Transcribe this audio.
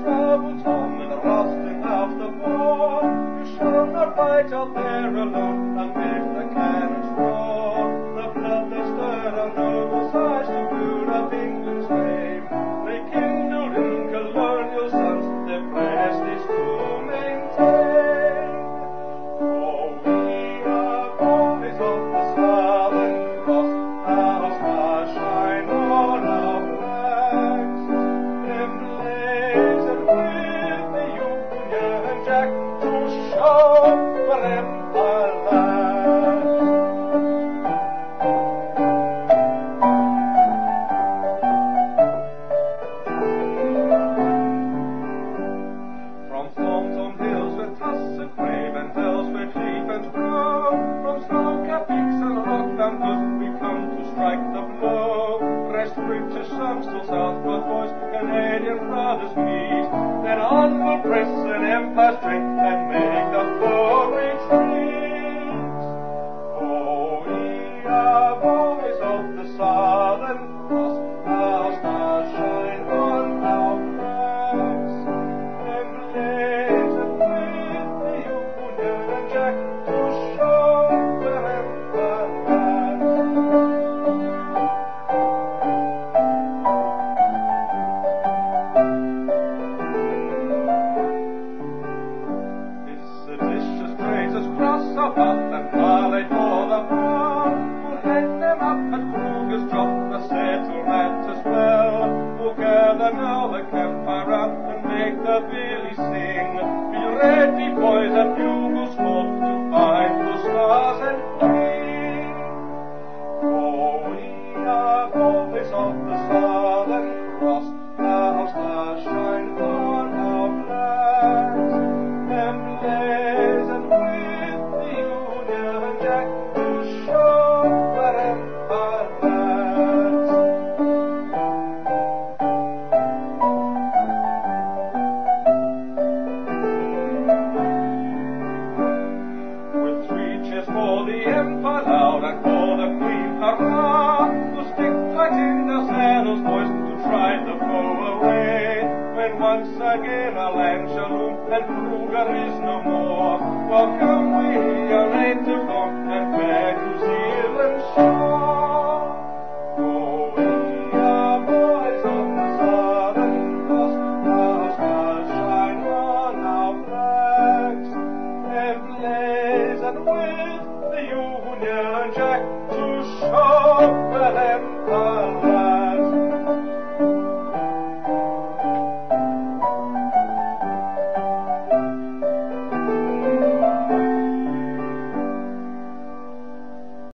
travels home in and rusting after war. You shall not fight out there alone to show for prępal. British sons till Southport boys, Canadian brothers meet. Then on will press an empire strength and make the full retreat. Oh, ye are boys of the sun. supper and parleyed for the farm, We'll head them up at Kruger's-dorp, the settlement as well. We'll gather now the campfire up and make the billy sing. Be ready, boys, and you once again a lamb shall and Kruger is no more. Welcome we here, late to come.